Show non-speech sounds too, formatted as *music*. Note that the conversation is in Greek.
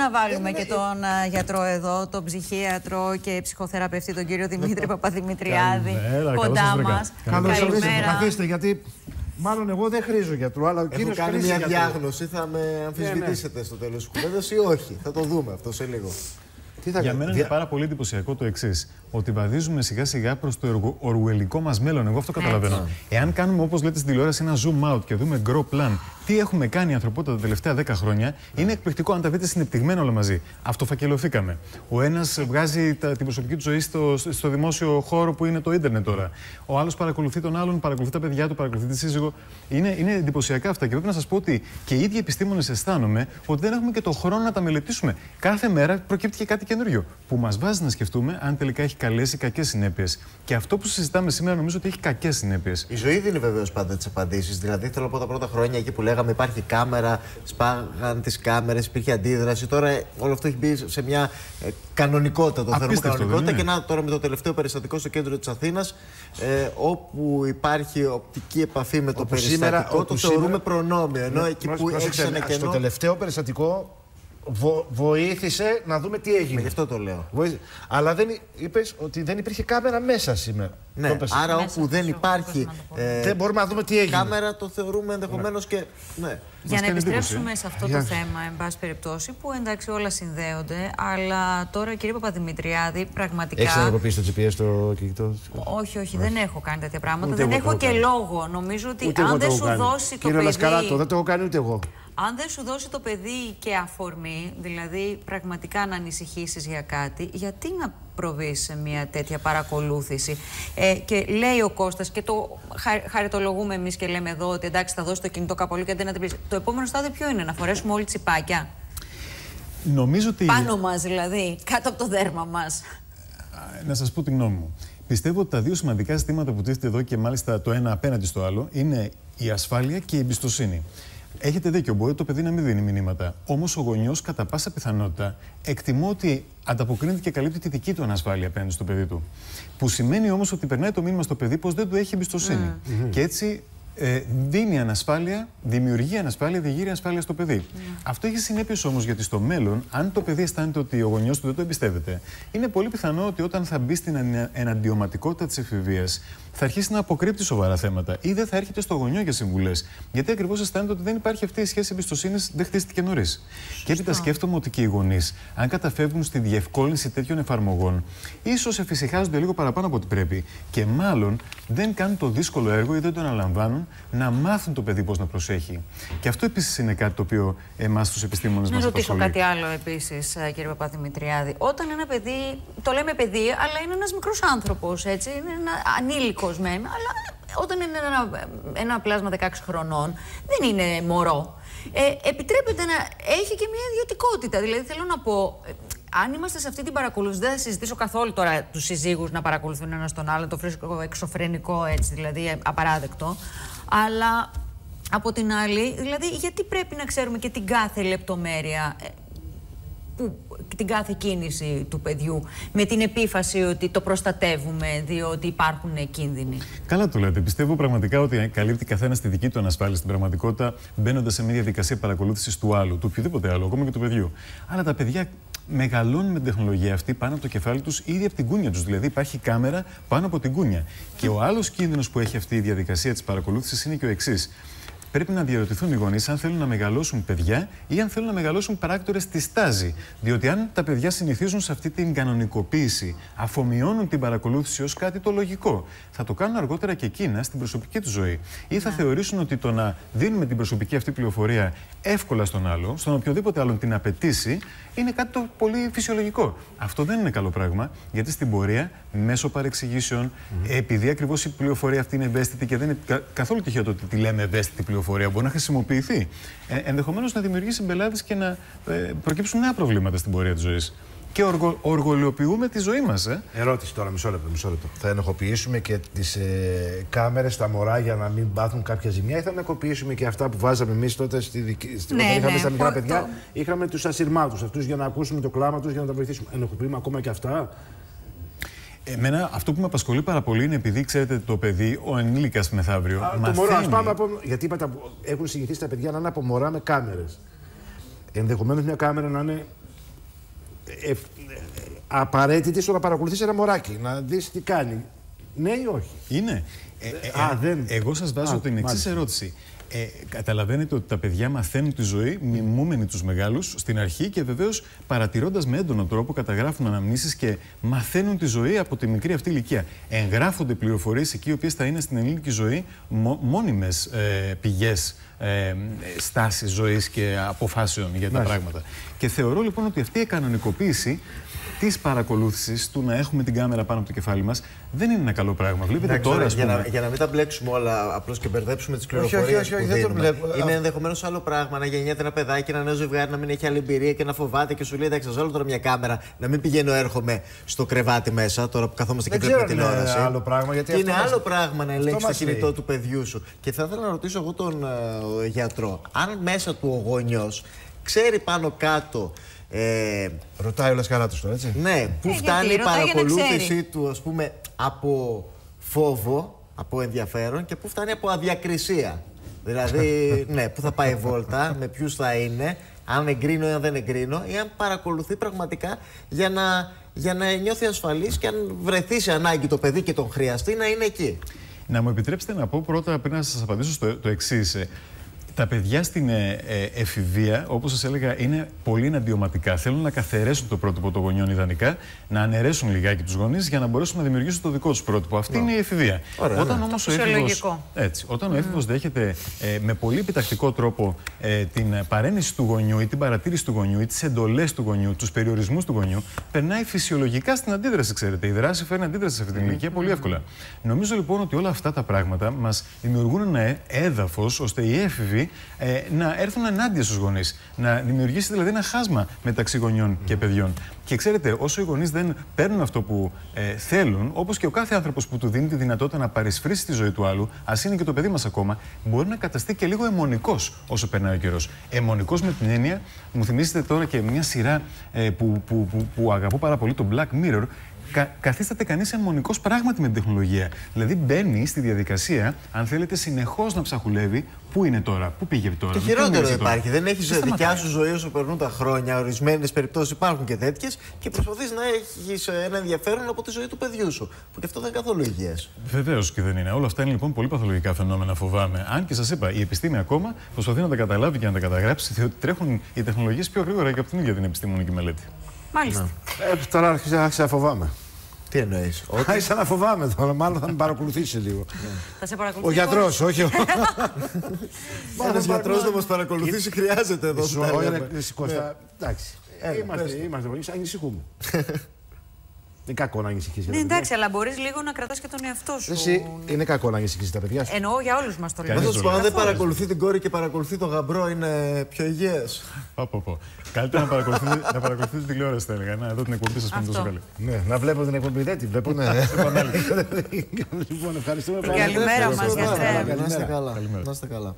Να βάλουμε και τον α, γιατρό εδώ, τον ψυχίατρο και ψυχοθεραπευτή, τον κύριο Δημήτρη Παπαδημητριάδη, Καλημέρα, καλώς κοντά σας βρήκα. μας. Καλώς ορίσατε. Καθίστε, γιατί μάλλον εγώ δεν χρήζω γιατρού, αλλά ο Έχω κύριος κάνει μια διάγνωση, θα με αμφισβητήσετε στο τέλος της κουβέντας ή όχι; Θα το δούμε αυτό σε λίγο. Τι θα Για μένα είναι πάρα πολύ εντυπωσιακό το εξής. Ότι βαδίζουμε σιγά σιγά προς το οργου- οργουελικό μας μέλλον. Εγώ αυτό καταλαβαίνω. Εάν κάνουμε όπως λέτε στην τηλεόραση ένα zoom out και δούμε grow plan, τι έχουμε κάνει η ανθρωπότητα τα τελευταία 10 χρόνια, είναι εκπληκτικό αν τα δείτε συνεπτυγμένα όλα μαζί. Αυτοφακελωθήκαμε. Ο ένας βγάζει τα, την προσωπική του ζωή στο, στο δημόσιο χώρο που είναι το ίντερνετ τώρα. Ο άλλος παρακολουθεί τον άλλον, παρακολουθεί τα παιδιά του, παρακολουθεί τη σύζυγο. Είναι, είναι εντυπωσιακά αυτά. Και πρέπει να σας πω ότι και οι ίδιοι επιστήμονες αισθάνομαι ότι δεν έχουμε και το χρόνο να τα μελετήσουμε. Κάθε μέρα προκύπτει και κάτι καινούριο που μας βάζει να σκεφτούμε αν τελικά έχει καλές ή κακές συνέπειες. Και αυτό που συζητάμε σήμερα νομίζω ότι έχει κακές συνέπειες. Η ζωή δίνει βεβαίως πάντα τις απαντήσεις. Δηλαδή, θέλω να πω τα πρώτα χρόνια εκεί που λέγαμε υπάρχει κάμερα, σπάγαν τις κάμερες, υπήρχε αντίδραση. Τώρα ε, όλο αυτό έχει μπει σε μια ε, κανονικότητα, το θεωρούμε Απίστευτο, κανονικότητα. δεν Και είναι; να τώρα με το τελευταίο περιστατικό στο κέντρο της Αθήνας, ε, όπου υπάρχει οπτική επαφή με το Όπως περιστατικό, σήμερα- το όπου θεωρούμε σήμερα- προνόμιο. Ενώ εκεί που έχει Πρόσεξε, ένα Στο κενό. τελευταίο περιστατικό βο- βοήθησε να δούμε τι έγινε. Γι' αυτό το λέω. Βοήθη- Αλλά δεν είπες ότι δεν υπήρχε κάμερα μέσα σήμερα. Ναι, Το περιστατικό. άρα Μέσα όπου δεν στο υπάρχει πώς να το πω. ε, Δεν μπορούμε να δούμε τι έγινε. κάμερα, το θεωρούμε ενδεχομένως και. Ναι. Για να κάνει επιστρέψουμε σε αυτό το Για- θέμα, εν πάση περιπτώσει, που εντάξει όλα συνδέονται, αλλά τώρα κύριε Παπαδημητριάδη, πραγματικά. Έχεις ενεργοποιήσει το GPS το κινητό; Όχι, όχι, δεν έχω κάνει τέτοια πράγματα. Ούτε δεν εγώ το έχω έχω και κάνει. λόγο. Νομίζω ότι Ούτε εγώ αν το δεν έχω σου κάνει. δώσει το Κύριε παιδί. Λασκαράτο, δεν το έχω κάνει ούτε εγώ. Αν δεν σου δώσει το παιδί και αφορμή, δηλαδή πραγματικά να ανησυχήσεις για κάτι, γιατί να προβείς σε μια τέτοια παρακολούθηση. Ε, και λέει ο Κώστας και το χα, χαριτολογούμε εμείς και λέμε εδώ ότι εντάξει θα δώσει το κινητό κάπου αλλού και δεν να την πεις. Το επόμενο στάδιο ποιο είναι, να φορέσουμε όλοι τσιπάκια; Νομίζω ότι. Πάνω μας δηλαδή, κάτω από το δέρμα μας. Να σας πω τη γνώμη μου. Πιστεύω ότι τα δύο σημαντικά ζητήματα που τίθεται εδώ και μάλιστα το ένα απέναντι στο άλλο είναι η ασφάλεια και η εμπιστοσύνη. Έχετε δίκιο, μπορεί το παιδί να μην δίνει μηνύματα. Όμως ο γονιός, κατά πάσα πιθανότητα, εκτιμώ ότι ανταποκρίνεται και καλύπτει τη δική του ανασφάλεια απέναντι στο παιδί του. Που σημαίνει όμως ότι περνάει το μήνυμα στο παιδί πως δεν του έχει εμπιστοσύνη. Και έτσι ε, δίνει ανασφάλεια, δημιουργεί ανασφάλεια, διηγείρει ανασφάλεια στο παιδί. Αυτό έχει συνέπειες όμως γιατί στο μέλλον, αν το παιδί αισθάνεται ότι ο γονιός του δεν το εμπιστεύεται, είναι πολύ πιθανό ότι όταν θα μπει στην ανα- εναντιωματικότητα της εφηβείας, θα αρχίσει να αποκρύπτει σοβαρά θέματα ή δεν θα έρχεται στο γονιό για συμβουλές. Γιατί ακριβώς αισθάνεται ότι δεν υπάρχει αυτή η σχέση εμπιστοσύνης, δεν χτίστηκε νωρίς. Και έπειτα σκέφτομαι ότι και οι γονείς, αν καταφεύγουν στη διευκόλυνση τέτοιων εφαρμογών, ίσως εφησυχάζονται λίγο παραπάνω από ό,τι πρέπει και μάλλον δεν κάνουν το δύσκολο έργο ή δεν το αναλαμβάνουν να μάθουν το παιδί πώς να προσέχει. Και αυτό επίσης είναι κάτι το οποίο εμάς τους επιστήμονες Να μας ρωτήσω απασχολεί. κάτι άλλο επίσης, κύριε Παπαδημητριάδη. Όταν ένα παιδί, το λέμε παιδί, αλλά είναι ένας μικρός άνθρωπος, έτσι. Είναι ένα ανήλικο μεν, αλλά όταν είναι ένα, ένα πλάσμα 16 χρονών, δεν είναι μωρό. Ε, επιτρέπεται να έχει και μια ιδιωτικότητα. Δηλαδή, θέλω να πω, ε, αν είμαστε σε αυτή την παρακολούθηση, δεν θα συζητήσω καθόλου τώρα τους συζύγους να παρακολουθούν ένας τον άλλο, το βρίσκω εξωφρενικό έτσι, δηλαδή ε, απαράδεκτο. Αλλά από την άλλη, δηλαδή, γιατί πρέπει να ξέρουμε και την κάθε λεπτομέρεια ε, που, την κάθε κίνηση του παιδιού με την επίφαση ότι το προστατεύουμε διότι υπάρχουν κίνδυνοι. Καλά το λέτε. Πιστεύω πραγματικά ότι καλύπτει καθένας τη δική του ανασφάλεια στην πραγματικότητα, μπαίνοντας σε μια διαδικασία παρακολούθησης του άλλου, του οποιοδήποτε άλλου, ακόμα και του παιδιού. Αλλά τα παιδιά μεγαλώνουν με την τεχνολογία αυτή πάνω από το κεφάλι τους ήδη από την κούνια τους. Δηλαδή υπάρχει κάμερα πάνω από την κούνια. Και ο άλλος κίνδυνος που έχει αυτή η διαδικασία της παρακολούθησης είναι και ο εξής. Πρέπει να διαρωτηθούν οι γονείς αν θέλουν να μεγαλώσουν παιδιά ή αν θέλουν να μεγαλώσουν πράκτορες στη στάζη. Διότι αν τα παιδιά συνηθίζουν σε αυτή την κανονικοποίηση, αφομοιώνουν την παρακολούθηση ως κάτι το λογικό, θα το κάνουν αργότερα και εκείνα στην προσωπική τους ζωή. Ή θα θεωρήσουν ότι το να δίνουμε την προσωπική αυτή πληροφορία εύκολα στον άλλο, στον οποιοδήποτε άλλον την απαιτήσει, είναι κάτι το πολύ φυσιολογικό. Αυτό δεν είναι καλό πράγμα, γιατί στην πορεία, μέσω παρεξηγήσεων, επειδή ακριβώς η πληροφορία αυτή είναι ευαίσθητη και δεν είναι κα- καθόλου τυχαίο το ότι τη λέμε ευαίσθητη πληροφορία, μπορεί να χρησιμοποιηθεί. Ε, Ενδεχομένως να δημιουργήσει μπελάδε και να ε, προκύψουν νέα προβλήματα στην πορεία της ζωής. Και οργο, οργολιοποιούμε τη ζωή μας. Ε. Ερώτηση τώρα, μισό λεπτό. Μισό λεπτό. Θα ενοχοποιήσουμε και τις ε, κάμερες στα μωρά για να μην πάθουν κάποια ζημιά ή θα ενοχοποιήσουμε και αυτά που βάζαμε εμείς τότε στη δική, στη, Ναι, όταν είχαμε ναι, στα μικρά το- παιδιά. το- Είχαμε τους ασυρμάτους αυτούς για να ακούσουμε το κλάμα τους για να τα βοηθήσουμε. Ενοχοποιούμε ακόμα και αυτά; Εμένα αυτό που με απασχολεί πάρα πολύ είναι επειδή ξέρετε το παιδί, ο ενήλικας μεθαύριο. Α, το μαθαίνει... μωρό, ας πάμε από. Γιατί είπατε, έχουν συνηθίσει τα παιδιά να είναι από μωρά με κάμερες. Ενδεχομένως μια κάμερα να είναι ε, ε, απαραίτητη στο να παρακολουθείς ένα μωράκι, να δεις τι κάνει. Ναι ή όχι; Είναι. Ε, ε, Α, ε, δεν- Εγώ σας βάζω Α, την εξής μάλιστα. ερώτηση. Ε, καταλαβαίνετε ότι τα παιδιά μαθαίνουν τη ζωή μιμούμενοι τους μεγάλους στην αρχή και βεβαίως παρατηρώντας με έντονο τρόπο καταγράφουν αναμνήσεις και μαθαίνουν τη ζωή από τη μικρή αυτή ηλικία. Εγγράφονται πληροφορίες εκεί οι οποίες θα είναι στην ελληνική ζωή μο, μόνιμες ε, πηγές ε, στάση ζωής και αποφάσεων για τα Μάλιστα. πράγματα. Και θεωρώ λοιπόν ότι αυτή η κανονικοποίηση της παρακολούθησης, του να έχουμε την κάμερα πάνω από το κεφάλι μας, δεν είναι ένα καλό πράγμα. Βλέπετε Εντάξει, τώρα, ας για, να, πούμε, για να μην τα μπλέξουμε όλα απλώς και μπερδέψουμε τις όχι, πληροφορίες. όχι, όχι, δεν το μπλέκω. Είναι Α- ενδεχομένως άλλο πράγμα να γεννιέται ένα παιδάκι, ένα νέο ζευγάρι, να μην έχει άλλη εμπειρία και να φοβάται και σου λέει: Εντάξει, θα βάλω τώρα μια κάμερα, να μην πηγαίνω έρχομαι στο κρεβάτι μέσα, τώρα που καθόμαστε και Δεν βλέπουμε ξέρω αν είναι τηλεόραση. άλλο πράγμα, γιατί Και είναι αυτό μας- άλλο πράγμα να ελέγξεις το μας κινητό λέει. του παιδιού σου. Και θα ήθελα να ρωτήσω εγώ τον ε, γιατρό, αν μέσα του ο γονιός ξέρει πάνω κάτω. Ε, Ρωτάει όλα σκαλά του τώρα, έτσι. ναι, πού Ε, φτάνει γιατί, η ρωτάει για να παρακολούθηση ξέρει. του, ας πούμε, από φόβο, από ενδιαφέρον και πού φτάνει από αδιακρισία. Δηλαδή, *laughs* ναι, πού θα πάει η βόλτα, με ποιους θα είναι, αν εγκρίνω ή αν δεν εγκρίνω, ή αν παρακολουθεί πραγματικά για να, για να νιώθει ασφαλής και αν βρεθεί σε ανάγκη το παιδί και τον χρειαστεί να είναι εκεί. Να μου επιτρέψετε να πω πρώτα πριν να σας απαντήσω στο το εξής. Τα παιδιά στην ε, ε, εφηβεία, όπως σας έλεγα, είναι πολύ εναντιωματικά. Θέλουν να καθαρέσουν το πρότυπο των γονιών ιδανικά, να αναιρέσουν λιγάκι τους γονείς για να μπορέσουν να δημιουργήσουν το δικό τους πρότυπο. Αυτή είναι η εφηβεία. Ωραία, όταν ναι. όμως ο φυσιολογικό. έφηβος, έτσι, όταν ο έφηβος δέχεται ε, με πολύ επιτακτικό τρόπο ε, την παρέννηση του γονιού ή την παρατήρηση του γονιού ή τις εντολές του γονιού, τους περιορισμούς του γονιού, περνάει φυσιολογικά στην αντίδραση, ξέρετε. Η δράση φέρνει αντίδραση σε αυτή την ηλικία πολύ εύκολα. Νομίζω λοιπόν ότι όλα αυτά τα πράγματα μας δημιουργούν ένα έδαφος ώστε οι έφηβοι ε, να έρθουν ενάντια στους γονείς. Να δημιουργήσει δηλαδή ένα χάσμα μεταξύ γονιών και παιδιών. Και ξέρετε, όσο οι γονείς δεν παίρνουν αυτό που ε, θέλουν, όπως και ο κάθε άνθρωπος που του δίνει τη δυνατότητα να παρισφρήσει τη ζωή του άλλου, ας είναι και το παιδί μας ακόμα, μπορεί να καταστεί και λίγο αιμονικός όσο περνάει ο καιρός. Αιμονικός με την έννοια, μου θυμίζετε τώρα και μια σειρά ε, που, που, που, που αγαπώ πάρα πολύ, το Black Mirror. Κα, καθίσταται κανείς αιμονικός πράγματι με την τεχνολογία. Δηλαδή μπαίνει στη διαδικασία, αν θέλετε, συνεχώς να ψαχουλεύει πού είναι τώρα, πού πήγε τώρα. Και με ποιον χειρότερο μίλησε τώρα. υπάρχει. Δεν έχεις σταματάει. δικιά σου ζωή όσο περνούν τα χρόνια. Ορισμένες περιπτώσεις υπάρχουν και τέτοιες και προσπαθείς να έχεις ένα ενδιαφέρον από τη ζωή του παιδιού σου. Που και αυτό δεν είναι καθόλου υγιές. Βεβαίως και δεν είναι. Όλα αυτά είναι λοιπόν πολύ παθολογικά φαινόμενα, φοβάμαι. Αν και σας είπα, η επιστήμη ακόμα προσπαθεί να τα καταλάβει και να τα καταγράψει, διότι τρέχουν οι τεχνολογίες πιο γρήγορα και από την ίδια την επιστημονική μελέτη. Μάλιστα. Ε, τώρα άρχισα, άρχισα να φοβάμαι. Τι εννοείς. *laughs* Άρχισα να φοβάμαι τώρα, μάλλον θα με παρακολουθήσει λίγο. Θα σε Ο παρακολουθήσω. γιατρό, όχι. ο- *laughs* Ένας γιατρός να μας παρακολουθήσει *laughs* χρειάζεται εδώ Σου που τα όχι, λέμε. ρε, εσύ, Κώστα, εντάξει. Έλα, Είμαστε, πες το. είμαστε πολύ, ανησυχούμε. Είναι κακό να ανησυχείς για Ναι, τα παιδιά. εντάξει, αλλά μπορείς λίγο να κρατάς και τον εαυτό σου. Εσύ, είναι κακό να ανησυχείς τα παιδιά σου. Εννοώ για όλους μας το λέω. Κανείς Θα σου πω, αν δεν Καθόλου. παρακολουθεί την κόρη και παρακολουθεί τον γαμπρό, είναι πιο υγιές. Πω, πω, πω. Καλύτερα να παρακολουθείτε, να παρακολουθείτε τη τηλεόραση, θα έλεγα. Να δω την εκπομπή σας που είναι τόσο Αυτό. καλή. Ναι, να βλέπω την εκπομπή, δεν τη βλέπω. Ναι. λοιπόν, ευχαριστούμε πάρα πολύ. Καλημέρα μας, Ευχαριστούμε πάρα γιατρέ. πολύ. Να είστε Καλημέρα. καλά. Να είστε καλά.